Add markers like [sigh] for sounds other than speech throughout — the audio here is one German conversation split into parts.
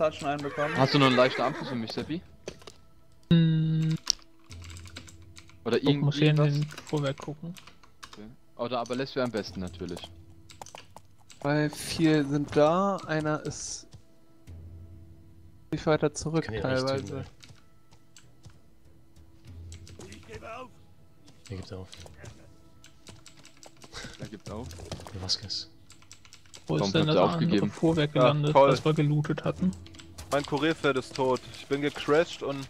hat schon einen bekommen. Hast du noch einen leichten Anflug für mich, Seppi? Hm, Oder ich muss hier in irgendwas? den Vorwerk gucken. Okay. Oder aber lässt wäre am besten natürlich. Weil vier sind da, einer ist nicht weiter zurück Kann ja nicht teilweise. töten, Hier gibt's auf. Da gibt's auch. Vasquez. Wo Warum ist denn das andere aufgegeben? Vorwerk Ja, gelandet, toll. was wir gelootet hatten? Mein Kurierpferd ist tot. Ich bin gecrashed und.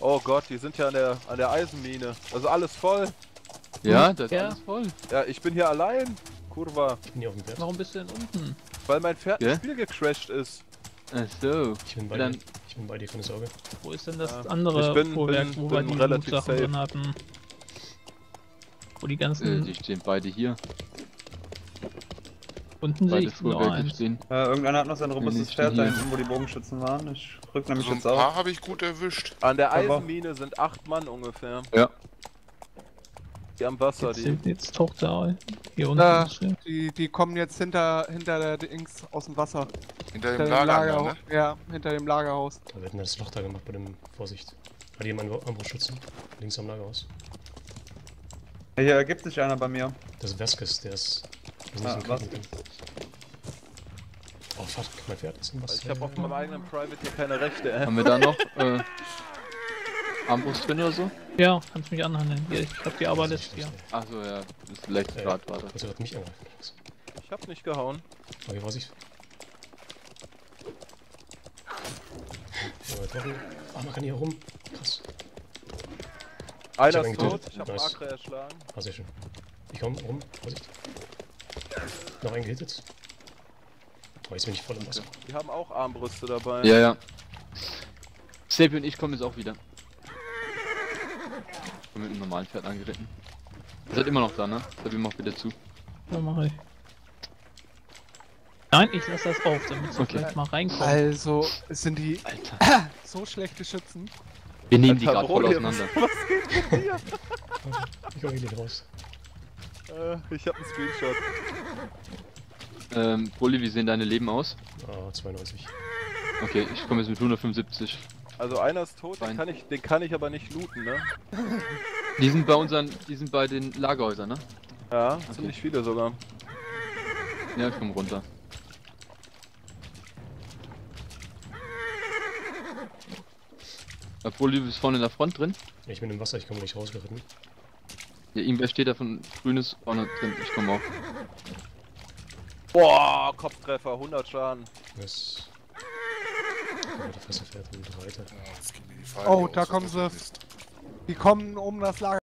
Oh Gott, die sind ja an der, an der Eisenmine. Also alles voll. Ja, das ist Ja. alles voll. Ja, ich bin hier allein. Kurva. Ich bin hier auf dem Pferd. Warum bist du denn unten? Weil mein Pferd Ja? im Spiel gecrashed ist. Ach so. Ich bin bei Dann- dir. Ich bin bei dir, keine Sorge. Wo ist denn das Ja, andere ich bin- Vorwerk, bin- wo wir bin die relativ Loot-Sachen safe. drin hatten? Wo die Äh, ganzen... die stehen beide hier. Unten sehe Beide ich nur eins. stehen. Äh, irgendeiner hat noch sein robustes Pferd da hinten, wo die Bogenschützen waren. Ich rück nämlich So ein jetzt auf. paar habe ich gut erwischt. An der Eisenmine sind acht Mann ungefähr. Ja. Die am Wasser, Jetzt, die. jetzt taucht er hier unten. Da, die, die kommen jetzt hinter, hinter der Dings aus dem Wasser. Hinter Hinter dem dem Lager, Lagerhaus. ne? Ja, hinter dem Lagerhaus. Da wird das Loch da gemacht bei dem Vorsicht. Hat jemand einen Armbrustschützen? Links am Lagerhaus. Hier ergibt sich einer bei mir. Das ist Vasquez, der ist. Ist Ah, was? Oh fuck, mein Pferd ist im Wasser. Ich habe auf meinem eigenen Private hier keine Rechte, ey. Haben wir da noch äh, Armbrust drin oder so? Ja, kannst mich anhandeln. Hier, ich hab die Arbalist hier. Ach so, ja. Das ist leicht Äh, grad war das. Also hat mich angreifen. Ich hab nicht gehauen. Okay, jetzt machen. Ah, man kann hier rum. Krass. Einer hab ist tot, ich hab Nice. Akre erschlagen. Ah, sehr schön. Ich komm rum. Vorsicht. Noch ein gehittet. Oh, jetzt bin ich voll im Wasser. Die haben auch Armbrüste dabei. Ja, ja. Seppi und ich kommen jetzt auch wieder. Ich bin mit einem normalen Pferd angeritten. Ihr seid immer noch da, ne? Seppi macht wieder zu. Da mache ich. Nein, ich lasse das auf, damit sie Okay. vielleicht mal reinkommen. Also sind die Alter. [clears throat] so schlechte Schützen. Wir nehmen die Alter, gerade voll auseinander. Ich komm hier nicht raus. Äh, ich hab einen Screenshot. Ähm, Bulli, wie sehen deine Leben aus? Ah, 92. Okay, ich komme jetzt mit 175. Also einer ist tot, den kann, ich, den kann ich aber nicht looten, ne? Die sind bei unseren, die sind bei den Lagerhäusern, ne? Ja, ziemlich viele sogar. Ja, ich komm runter. Bulli, du bist vorne in der Front drin. Ich bin im Wasser, ich komme nicht rausgeritten. Ja, irgendwer steht da von grünes vorne drin. Ich komme auch. Boah, Kopftreffer, 100 Schaden. Das. Oh, Oh, da kommen sie. Die kommen um das Lager.